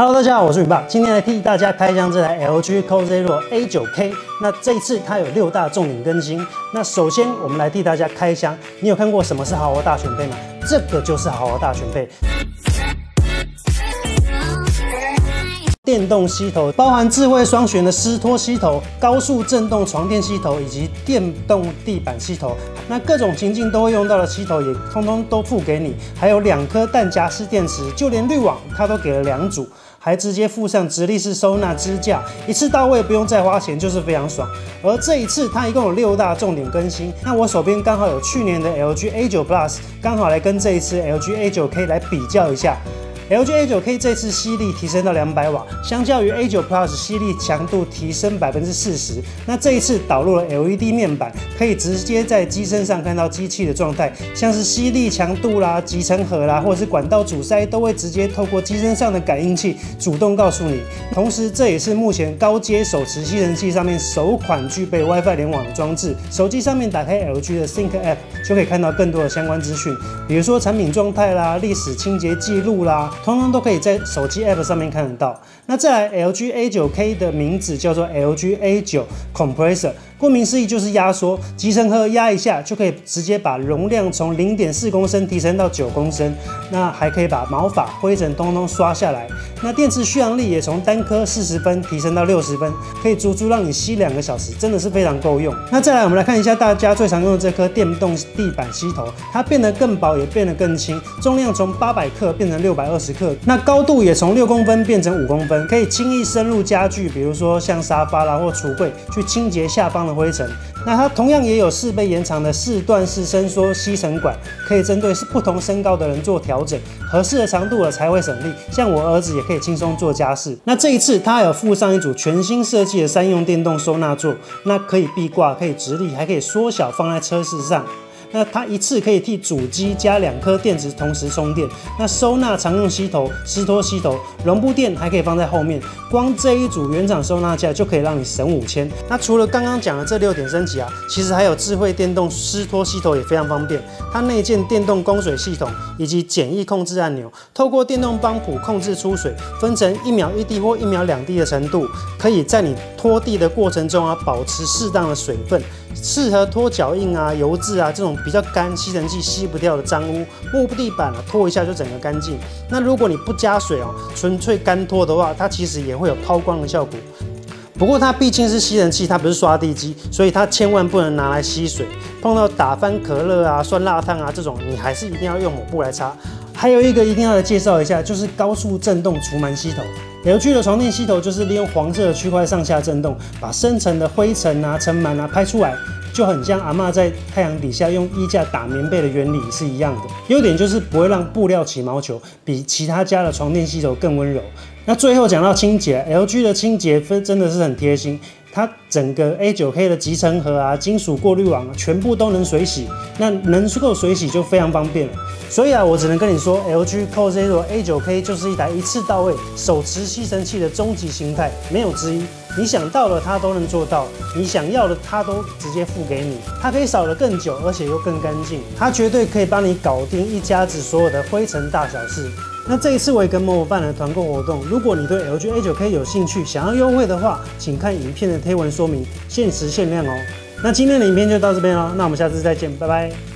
Hello，大家好，我是宇爸，今天来替大家开箱这台 LG c o Zero A9K。那这一次它有六大重点更新。那首先我们来替大家开箱，你有看过什么是豪华大选配吗？这个就是豪华大选配。电动吸头包含智慧双旋的湿拖吸头、高速震动床垫吸头以及电动地板吸头。那各种情境都会用到的吸头也通通都附给你，还有两颗弹夹式电池，就连滤网它都给了两组，还直接附上直立式收纳支架，一次到位，不用再花钱，就是非常爽。而这一次它一共有六大重点更新，那我手边刚好有去年的 LG A9 Plus，刚好来跟这一次 LG A9K 来比较一下。LG A9K 这次吸力提升到两百瓦，相较于 A9 Plus 吸力强度提升百分之四十。那这一次导入了 LED 面板，可以直接在机身上看到机器的状态，像是吸力强度啦、集成盒啦，或者是管道阻塞，都会直接透过机身上的感应器主动告诉你。同时，这也是目前高阶手持吸尘器上面首款具备 WiFi 联网的装置。手机上面打开 LG 的 Sync App，就可以看到更多的相关资讯，比如说产品状态啦、历史清洁记录啦。通通都可以在手机 App 上面看得到。那再来，LG A9K 的名字叫做 LG A9 Compressor。顾名思义就是压缩，集成盒压一下就可以直接把容量从零点四公升提升到九公升，那还可以把毛发、灰尘通通刷下来。那电池续航力也从单颗四十分提升到六十分，可以足足让你吸两个小时，真的是非常够用。那再来，我们来看一下大家最常用的这颗电动地板吸头，它变得更薄，也变得更轻，重量从八百克变成六百二十克，那高度也从六公分变成五公分，可以轻易深入家具，比如说像沙发啦或橱柜，去清洁下方。灰尘，那它同样也有四倍延长的四段式伸缩吸尘管，可以针对是不同身高的人做调整，合适的长度了才会省力。像我儿子也可以轻松做家事。那这一次它有附上一组全新设计的三用电动收纳座，那可以壁挂，可以直立，还可以缩小放在车室上。那它一次可以替主机加两颗电池同时充电。那收纳常用吸头、湿拖吸头、绒布垫还可以放在后面。光这一组原厂收纳架就可以让你省五千。那除了刚刚讲的这六点升级啊，其实还有智慧电动湿拖吸头也非常方便。它内建电动供水系统以及简易控制按钮，透过电动帮浦控制出水，分成一秒一滴或一秒两滴的程度，可以在你拖地的过程中啊，保持适当的水分。适合拖脚印啊、油渍啊这种比较干、吸尘器吸不掉的脏污，木地板啊拖一下就整个干净。那如果你不加水哦，纯粹干拖的话，它其实也会有抛光的效果。不过它毕竟是吸尘器，它不是刷地机，所以它千万不能拿来吸水。碰到打翻可乐啊、酸辣烫啊这种，你还是一定要用抹布来擦。还有一个一定要来介绍一下，就是高速震动除螨吸头。LG 的床垫吸头就是利用黄色的区块上下震动，把深层的灰尘啊、尘螨啊拍出来，就很像阿妈在太阳底下用衣架打棉被的原理是一样的。优点就是不会让布料起毛球，比其他家的床垫吸头更温柔。那最后讲到清洁，LG 的清洁分真的是很贴心。它整个 A9K 的集成盒啊、金属过滤网啊全部都能水洗，那能够水洗就非常方便了。所以啊，我只能跟你说，LG Cozero A9K 就是一台一次到位手持吸尘器的终极形态，没有之一。你想到了，它都能做到；你想要的，它都直接付给你。它可以扫得更久，而且又更干净。它绝对可以帮你搞定一家子所有的灰尘大小事。那这一次我也跟某某办了团购活动，如果你对 LG A9K 有兴趣，想要优惠的话，请看影片的贴文说明，限时限量哦。那今天的影片就到这边喽，那我们下次再见，拜拜。